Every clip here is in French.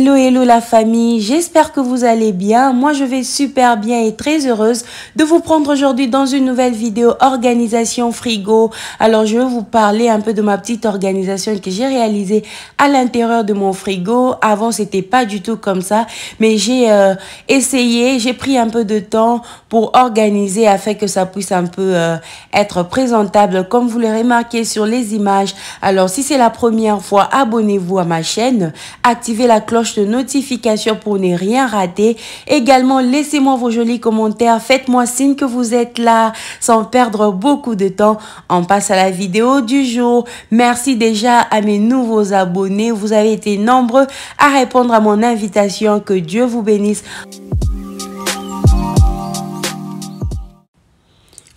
Hello, hello la famille, j'espère que vous allez bien. Moi, je vais super bien et très heureuse de vous prendre aujourd'hui dans une nouvelle vidéo organisation frigo. Alors, je vais vous parler un peu de ma petite organisation que j'ai réalisée à l'intérieur de mon frigo. Avant, c'était pas du tout comme ça, mais j'ai euh, essayé, j'ai pris un peu de temps pour organiser afin que ça puisse un peu euh, être présentable comme vous le remarquez sur les images. Alors, si c'est la première fois, abonnez-vous à ma chaîne, activez la cloche de notification pour ne rien rater. Également, laissez-moi vos jolis commentaires. Faites-moi signe que vous êtes là sans perdre beaucoup de temps. On passe à la vidéo du jour. Merci déjà à mes nouveaux abonnés. Vous avez été nombreux à répondre à mon invitation. Que Dieu vous bénisse.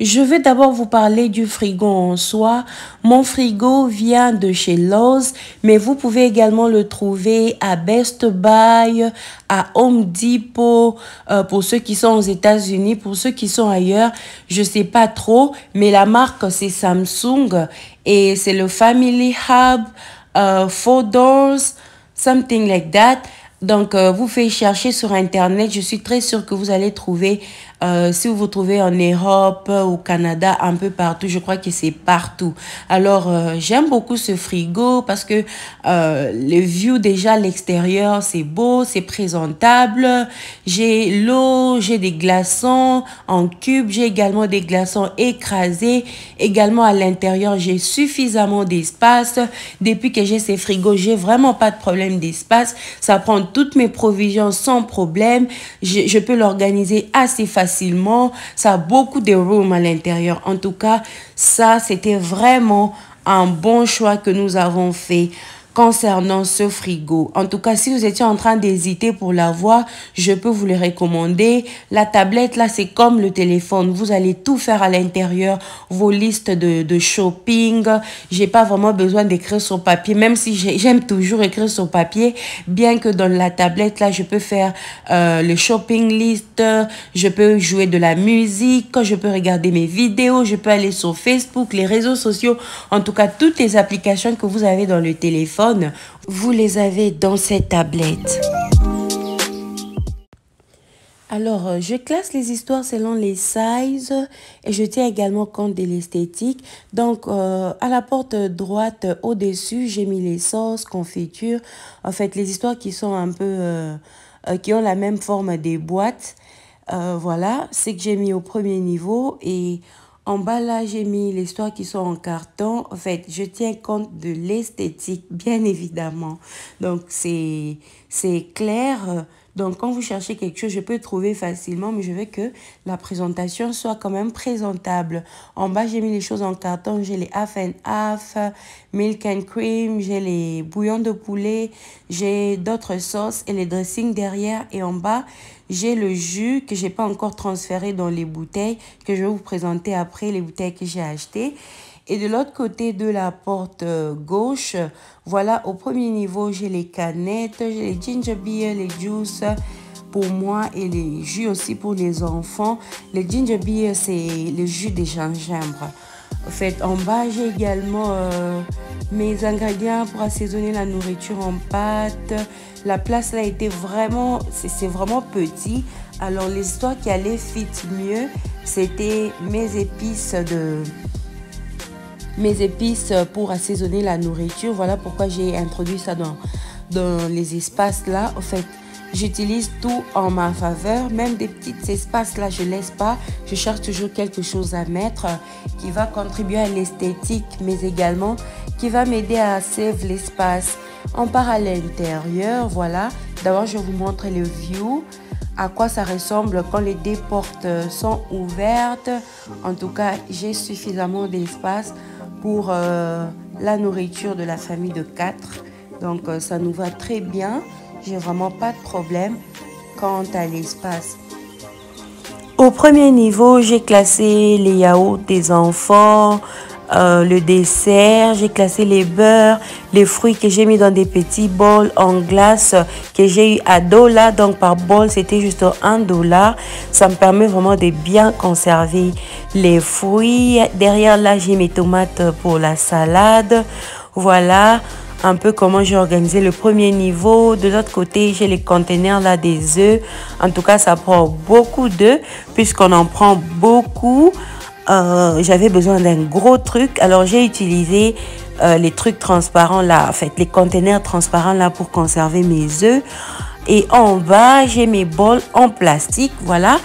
Je vais d'abord vous parler du frigo en soi. Mon frigo vient de chez Lowe's, mais vous pouvez également le trouver à Best Buy, à Home Depot, euh, pour ceux qui sont aux États-Unis, pour ceux qui sont ailleurs, je sais pas trop, mais la marque c'est Samsung et c'est le Family Hub uh, Four something like that. Donc, euh, vous faites chercher sur Internet. Je suis très sûre que vous allez trouver euh, si vous vous trouvez en Europe, au Canada, un peu partout, je crois que c'est partout. Alors, euh, j'aime beaucoup ce frigo parce que euh, le view déjà l'extérieur, c'est beau, c'est présentable. J'ai l'eau, j'ai des glaçons en cube, j'ai également des glaçons écrasés. Également à l'intérieur, j'ai suffisamment d'espace. Depuis que j'ai ces frigos, j'ai vraiment pas de problème d'espace. Ça prend toutes mes provisions sans problème. Je, je peux l'organiser assez facilement facilement. Ça a beaucoup de room à l'intérieur. En tout cas, ça, c'était vraiment un bon choix que nous avons fait concernant ce frigo. En tout cas, si vous étiez en train d'hésiter pour l'avoir, je peux vous le recommander. La tablette, là, c'est comme le téléphone. Vous allez tout faire à l'intérieur, vos listes de, de shopping. J'ai pas vraiment besoin d'écrire sur papier, même si j'aime toujours écrire sur papier, bien que dans la tablette, là, je peux faire euh, le shopping list, je peux jouer de la musique, je peux regarder mes vidéos, je peux aller sur Facebook, les réseaux sociaux, en tout cas, toutes les applications que vous avez dans le téléphone vous les avez dans cette tablette. Alors, euh, je classe les histoires selon les sizes et je tiens également compte de l'esthétique. Donc, euh, à la porte droite au-dessus, j'ai mis les sauces, confitures. En fait, les histoires qui sont un peu... Euh, qui ont la même forme des boîtes. voilà, c'est que j'ai mis au premier niveau et en bas, là, j'ai mis les histoires qui sont en carton. En fait, je tiens compte de l'esthétique, bien évidemment. Donc, c'est clair. Donc, quand vous cherchez quelque chose, je peux trouver facilement, mais je veux que la présentation soit quand même présentable. En bas, j'ai mis les choses en carton. J'ai les half and half, milk and cream, j'ai les bouillons de poulet, j'ai d'autres sauces et les dressings derrière. Et en bas, j'ai le jus que j'ai pas encore transféré dans les bouteilles, que je vais vous présenter après les bouteilles que j'ai achetées. Et de l'autre côté de la porte euh, gauche, voilà, au premier niveau, j'ai les canettes, j'ai les ginger beer, les juices pour moi et les jus aussi pour les enfants. Les ginger beer, c'est le jus de gingembre. En fait, en bas, j'ai également euh, mes ingrédients pour assaisonner la nourriture en pâte. La place là était vraiment, c'est vraiment petit. Alors, les histoires qui allaient fit mieux, c'était mes épices de mes épices pour assaisonner la nourriture. Voilà pourquoi j'ai introduit ça dans, dans les espaces là. En fait, j'utilise tout en ma faveur. Même des petits espaces là, je laisse pas. Je cherche toujours quelque chose à mettre qui va contribuer à l'esthétique, mais également qui va m'aider à save l'espace. On part à l'intérieur, voilà. D'abord, je vous montre le view à quoi ça ressemble quand les deux portes sont ouvertes. En tout cas, j'ai suffisamment d'espace pour euh, la nourriture de la famille de 4. Donc euh, ça nous va très bien. J'ai vraiment pas de problème quant à l'espace. Au premier niveau, j'ai classé les yaourts des enfants, euh, le dessert, j'ai classé les beurres, les fruits que j'ai mis dans des petits bols en glace que j'ai eu à dollar. Donc par bol, c'était juste un dollar. Ça me permet vraiment de bien conserver les fruits. Derrière là, j'ai mes tomates pour la salade. Voilà. un peu comment j'ai organisé le premier niveau. De l'autre côté, j'ai les conteneurs là des œufs. En tout cas, ça prend beaucoup d'œufs puisqu'on en prend beaucoup. Euh, j'avais besoin d'un gros truc. Alors, j'ai utilisé euh, les trucs transparents là, en fait, les conteneurs transparents là pour conserver mes œufs. Et en bas, j'ai mes bols en plastique. Voilà.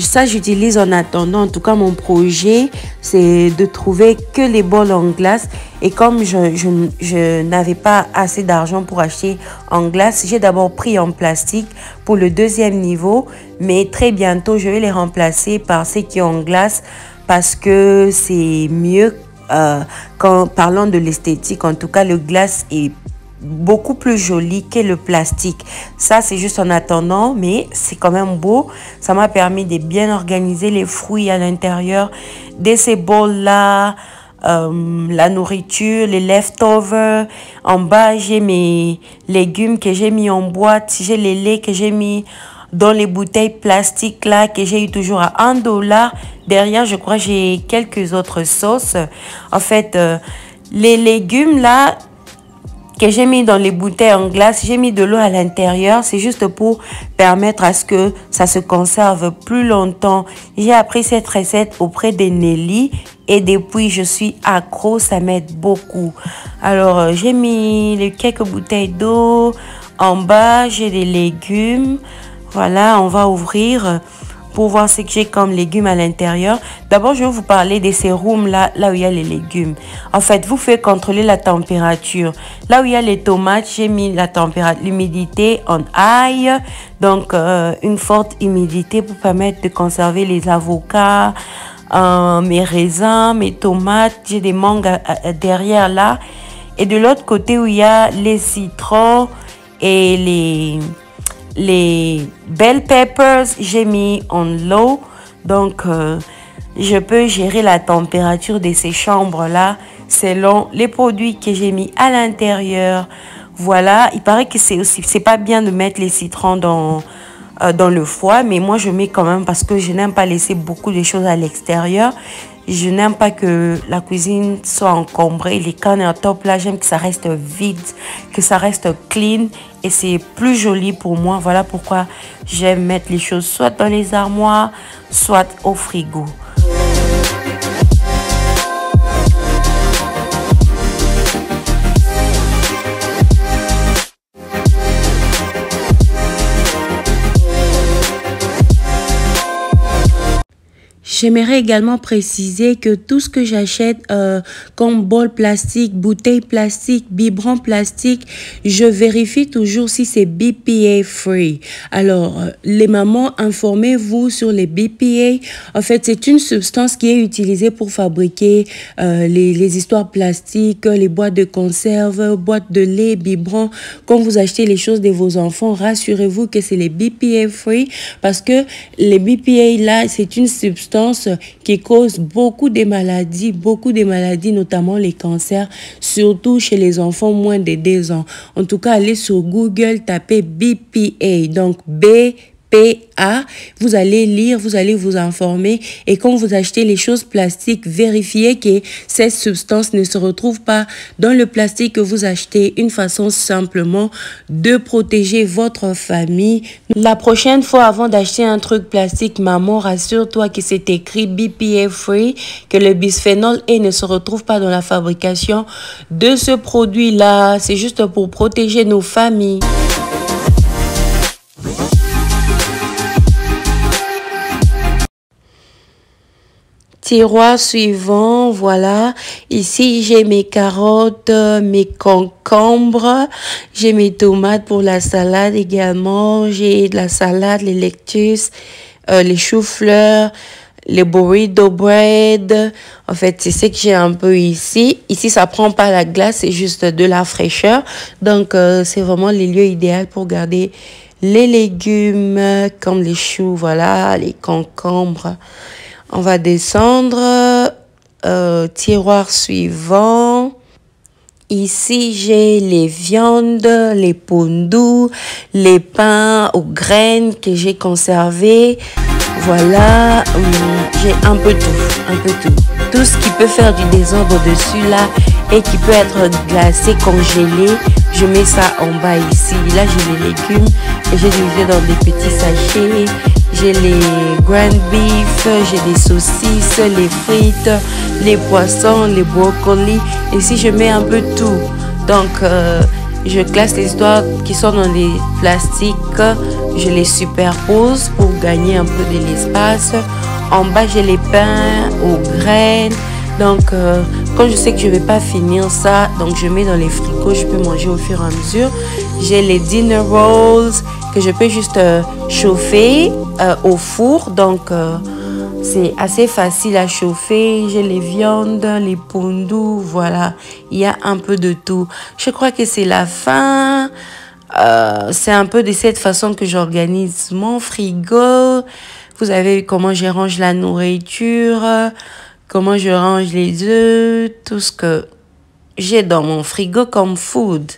Ça, j'utilise en attendant. En tout cas, mon projet, c'est de trouver que les bols en glace. Et comme je, je, n'avais pas assez d'argent pour acheter en glace, j'ai d'abord pris en plastique pour le deuxième niveau. Mais très bientôt, je vais les remplacer par ceux qui ont en glace parce que c'est mieux euh, quand parlant de l'esthétique. En tout cas, le glace est beaucoup plus joli que le plastique. Ça, c'est juste en attendant, mais c'est quand même beau. Ça m'a permis de bien organiser les fruits à l'intérieur de ces bols-là. Euh, la nourriture, les leftovers. En bas, j'ai mes légumes que j'ai mis en boîte. J'ai les laits que j'ai mis dans les bouteilles plastiques là que j'ai eu toujours à 1 dollar. Derrière, je crois, j'ai quelques autres sauces. En fait, euh, les légumes là, j'ai mis dans les bouteilles en glace, j'ai mis de l'eau à l'intérieur. C'est juste pour permettre à ce que ça se conserve plus longtemps. J'ai appris cette recette auprès de Nelly et depuis je suis accro, ça m'aide beaucoup. Alors euh, j'ai mis les quelques bouteilles d'eau. En bas, j'ai des légumes. Voilà, on va ouvrir pour voir ce que j'ai comme légumes à l'intérieur. D'abord, je vais vous parler des sérums là, là où il y a les légumes. En fait, vous faites contrôler la température. Là où il y a les tomates, j'ai mis la température, l'humidité en high. Donc, euh, une forte humidité pour permettre de conserver les avocats, euh, mes raisins, mes tomates. J'ai des mangues derrière là. Et de l'autre côté où il y a les citrons et les les bell peppers, j'ai mis en low. Donc, euh, je peux gérer la température de ces chambres-là selon les produits que j'ai mis à l'intérieur. Voilà, il paraît que c'est aussi, c'est pas bien de mettre les citrons dans, euh, dans le foie, mais moi je mets quand même parce que je n'aime pas laisser beaucoup de choses à l'extérieur. Je n'aime pas que la cuisine soit encombrée. Les top là, j'aime que ça reste vide, que ça reste clean et c'est plus joli pour moi. Voilà pourquoi j'aime mettre les choses soit dans les armoires, soit au frigo. J'aimerais également préciser que tout ce que j'achète euh, comme bol plastique, bouteille plastique, biberon plastique, je vérifie toujours si c'est BPA free. Alors, euh, les mamans, informez-vous sur les BPA. En fait, c'est une substance qui est utilisée pour fabriquer euh, les, histoires plastiques, les boîtes de conserve, boîtes de lait, biberons. Quand vous achetez les choses de vos enfants, rassurez-vous que c'est les BPA free parce que les BPA là, c'est une substance qui cause beaucoup de maladies, beaucoup de maladies, notamment les cancers, surtout chez les enfants moins de 2 ans. En tout cas, allez sur Google, tapez BPA, donc B PA. Vous allez lire, vous allez vous informer et quand vous achetez les choses plastiques, vérifiez que cette substance ne se retrouve pas dans le plastique que vous achetez. Une façon simplement de protéger votre famille. La prochaine fois, avant d'acheter un truc plastique, maman, rassure-toi que c'est écrit BPA free, que le bisphénol A ne se retrouve pas dans la fabrication de ce produit-là. C'est juste pour protéger nos familles. Tiroir suivant, voilà. Ici, j'ai mes carottes, mes concombres, j'ai mes tomates pour la salade également, j'ai de la salade, les lectus, euh, les choux-fleurs, les burrito bread. En fait, c'est ce que j'ai un peu ici. Ici, ça prend pas la glace, c'est juste de la fraîcheur. Donc, euh, c'est vraiment les lieux idéaux pour garder les légumes comme les choux, voilà, les concombres. On va descendre. Euh, tiroir suivant. Ici, j'ai les viandes, les pondous, les pains aux graines que j'ai conservés. Voilà, hum, j'ai un peu tout, un peu tout. Tout ce qui peut faire du désordre dessus là et qui peut être glacé, congelé. Je mets ça en bas ici. Là, j'ai les légumes j'ai divisé dans des petits sachets. J'ai les ground beef, j'ai des saucisses, les frites, les poissons, les brocolis. Et si je mets un peu tout. Donc, euh, je classe les histoires qui sont dans les plastiques. Je les superpose pour gagner un peu de l'espace. En bas, j'ai les pains aux graines. Donc, euh, quand je sais que je ne vais pas finir ça, donc je mets dans les frigos, je peux manger au fur et à mesure. J'ai les dinner rolls que je peux juste euh, chauffer euh, au four. Donc, c'est assez facile à chauffer. J'ai les viandes, les pondous, voilà. Il y a un peu de tout. Je crois que c'est la fin. c'est un peu de cette façon que j'organise mon frigo. Vous savez comment je range la nourriture, comment je range les œufs, tout ce que j'ai dans mon frigo comme food.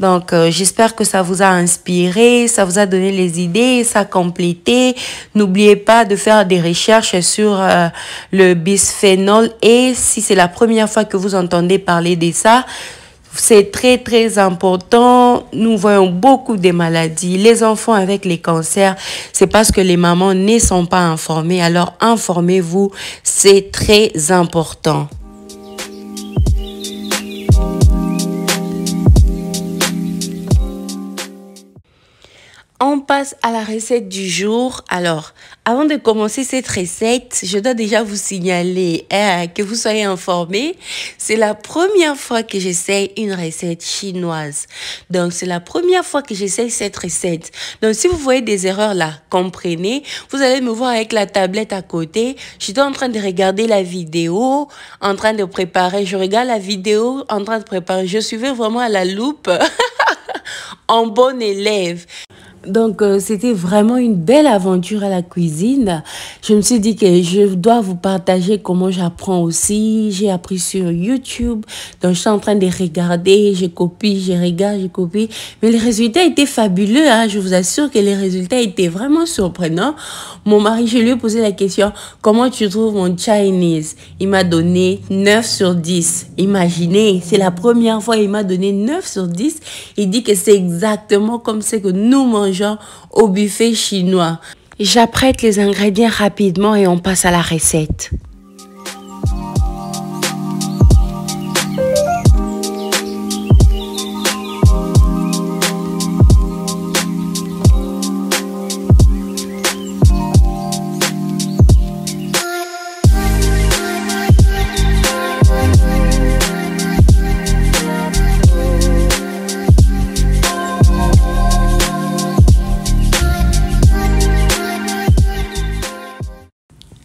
Donc, euh, j'espère que ça vous a inspiré, ça vous a donné les idées, ça a complété. N'oubliez pas de faire des recherches sur euh, le bisphénol et si c'est la première fois que vous entendez parler de ça, c'est très, très important. Nous voyons beaucoup de maladies. Les enfants avec les cancers, c'est parce que les mamans ne sont pas informées. Alors, informez-vous, c'est très important. On passe à la recette du jour. Alors, avant de commencer cette recette, je dois déjà vous signaler hein, que vous soyez informés. C'est la première fois que j'essaye une recette chinoise. Donc, c'est la première fois que j'essaye cette recette. Donc, si vous voyez des erreurs là, comprenez. Vous allez me voir avec la tablette à côté. J'étais en train de regarder la vidéo, en train de préparer. Je regarde la vidéo, en train de préparer. Je suivais vraiment à la loupe. en bon élève. Donc, euh, c'était vraiment une belle aventure à la cuisine. Je me suis dit que je dois vous partager comment j'apprends aussi. J'ai appris sur YouTube. Donc, je suis en train de regarder, je copie, je regarde, je copie. Mais les résultats étaient fabuleux. Hein. Je vous assure que les résultats étaient vraiment surprenants. Mon mari, je lui ai posé la question, comment tu trouves mon Chinese? Il m'a donné 9 sur 10. Imaginez, c'est la première fois il m'a donné 9 sur 10. Il dit que c'est exactement comme ce que nous mangeons au buffet chinois. J'apprête les ingrédients rapidement et on passe à la recette.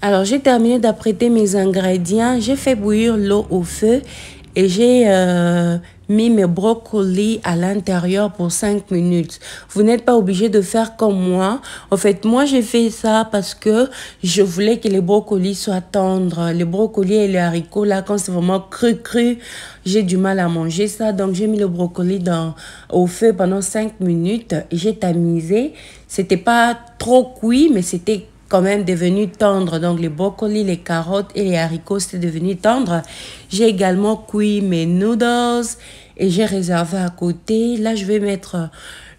Alors, j'ai terminé d'apprêter mes ingrédients. J'ai fait bouillir l'eau au feu et j'ai euh, mis mes brocolis à l'intérieur pour 5 minutes. Vous n'êtes pas obligé de faire comme moi. En fait, moi, j'ai fait ça parce que je voulais que les brocolis soient tendres. Les brocolis et les haricots, là, quand c'est vraiment cru, cru, j'ai du mal à manger ça. Donc, j'ai mis le brocoli dans, au feu pendant 5 minutes j'ai tamisé. C'était pas trop cuit, mais c'était quand même devenu tendre. Donc les brocolis, les carottes et les haricots, c'est devenu tendre. J'ai également cuit mes noodles et j'ai réservé à côté. Là, je vais mettre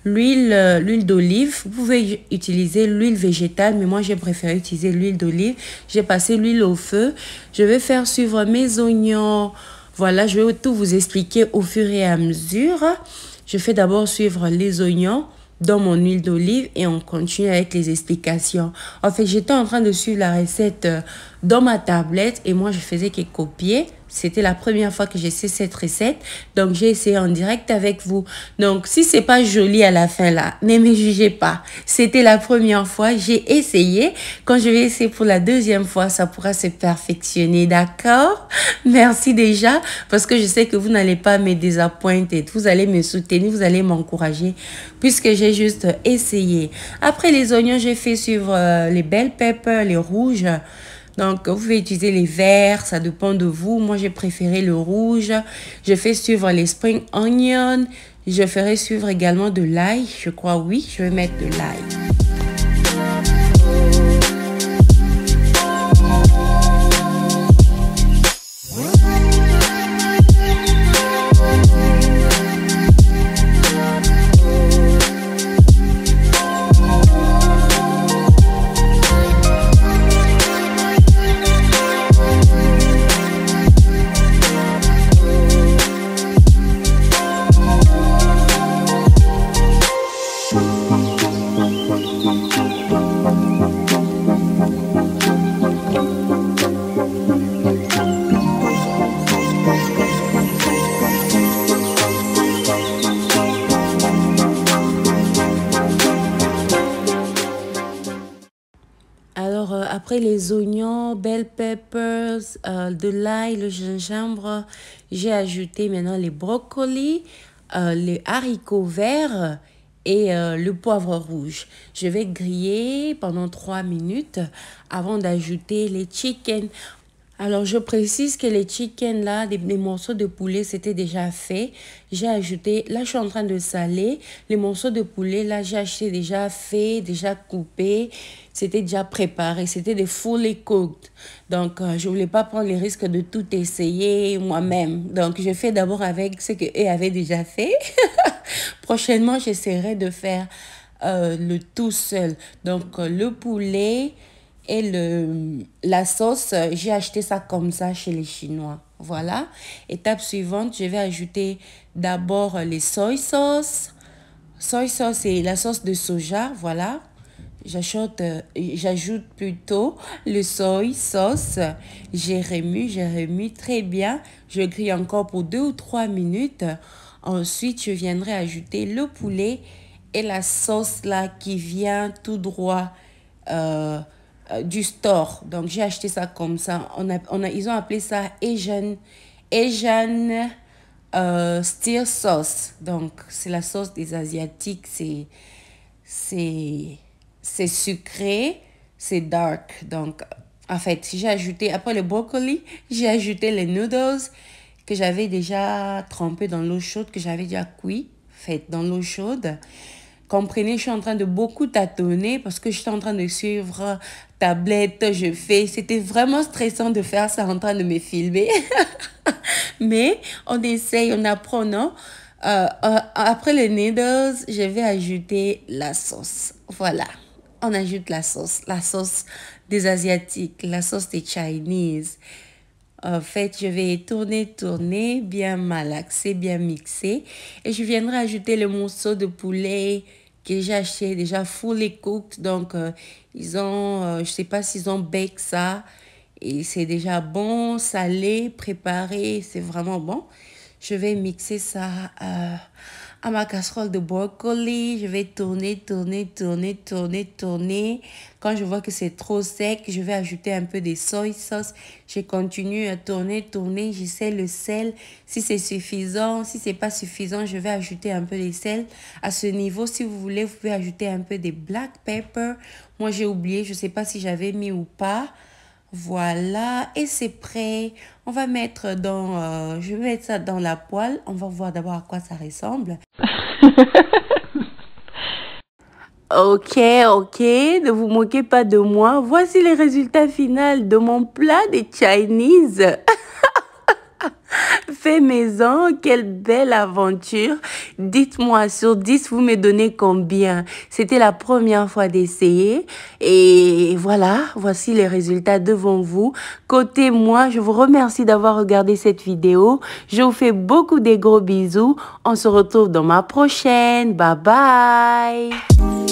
l'huile l'huile d'olive. Vous pouvez utiliser l'huile végétale, mais moi, j'ai préféré utiliser l'huile d'olive. J'ai passé l'huile au feu. Je vais faire suivre mes oignons. Voilà, je vais tout vous expliquer au fur et à mesure. Je fais d'abord suivre les oignons dans mon huile d'olive et on continue avec les explications. En fait, j'étais en train de suivre la recette euh, dans ma tablette et moi, je faisais que copier. C'était la première fois que j'essaie cette recette. Donc, j'ai essayé en direct avec vous. Donc, si c'est pas joli à la fin là, ne me jugez pas. C'était la première fois. J'ai essayé. Quand je vais essayer pour la deuxième fois, ça pourra se perfectionner. D'accord? Merci déjà parce que je sais que vous n'allez pas me désappointer. Vous allez me soutenir, vous allez m'encourager puisque j'ai juste essayé. Après les oignons, j'ai fait suivre euh, les belles peppers, les rouges. Donc, vous pouvez utiliser les verts, ça dépend de vous. Moi, j'ai préféré le rouge. Je fais suivre les spring onions. Je ferai suivre également de l'ail. Je crois, oui, je vais mettre de l'ail. Les oignons, bell peppers, euh, de l'ail, le gingembre, j'ai ajouté maintenant les brocolis, euh, les haricots verts et euh, le poivre rouge. Je vais griller pendant 3 minutes avant d'ajouter les chicken. Alors, je précise que les chicken là, des, morceaux de poulet, c'était déjà fait. J'ai ajouté, là, je suis en train de saler. Les morceaux de poulet, là, j'ai acheté déjà fait, déjà coupé. C'était déjà préparé. C'était des fully cooked. Donc, euh, je voulais pas prendre les risques de tout essayer moi-même. Donc, je fais d'abord avec ce qu'eux avaient déjà fait. Prochainement, j'essaierai de faire euh, le tout seul. Donc, euh, le poulet et le, la sauce, j'ai acheté ça comme ça chez les Chinois. Voilà. Étape suivante, je vais ajouter d'abord les soy sauce. Soy sauce, c'est la sauce de soja. Voilà. J'ajoute, j'ajoute plutôt le soy sauce. J'ai remis, j'ai remis très bien. Je grille encore pour deux ou trois minutes. Ensuite, je viendrai ajouter le poulet et la sauce là qui vient tout droit. Euh, euh, du store. Donc, j'ai acheté ça comme ça. On a, on a, ils ont appelé ça Asian, Asian euh, Steer Sauce. Donc, c'est la sauce des Asiatiques. C'est, c'est, c'est sucré, c'est dark. Donc, en fait, j'ai ajouté, après le brocoli, j'ai ajouté les noodles que j'avais déjà trempés dans l'eau chaude, que j'avais déjà cuit, fait dans l'eau chaude. Comprenez, je suis en train de beaucoup tâtonner parce que je suis en train de suivre tablette, je fais. C'était vraiment stressant de faire ça en train de me filmer. Mais on essaye, on apprend, non? Euh, euh, après les noodles, je vais ajouter la sauce. Voilà. On ajoute la sauce. La sauce des Asiatiques, la sauce des Chinese. En fait, je vais tourner, tourner, bien malaxer, bien mixer. Et je viendrai ajouter le morceau de poulet que j'ai acheté déjà fully cooked. Donc, euh, ils ont, euh, je sais pas s'ils ont bake ça. Et c'est déjà bon, salé, préparé. C'est vraiment bon. Je vais mixer ça. Euh, à ma casserole de brocoli. Je vais tourner, tourner, tourner, tourner, tourner. Quand je vois que c'est trop sec, je vais ajouter un peu de soy sauce. Je continue à tourner, tourner. J'essaie le sel. Si c'est suffisant, si c'est pas suffisant, je vais ajouter un peu de sel. À ce niveau, si vous voulez, vous pouvez ajouter un peu de black pepper. Moi, j'ai oublié, je sais pas si j'avais mis ou pas. Voilà, et c'est prêt. On va mettre dans, euh, je vais mettre ça dans la poêle. On va voir d'abord à quoi ça ressemble. ok, ok, ne vous moquez pas de moi. Voici les résultats finaux de mon plat de Chinese. fait maison, quelle belle aventure. Dites-moi, sur 10, vous me donnez combien? C'était la première fois d'essayer. Et voilà, voici les résultats devant vous. Côté moi, je vous remercie d'avoir regardé cette vidéo. Je vous fais beaucoup de gros bisous. On se retrouve dans ma prochaine. Bye bye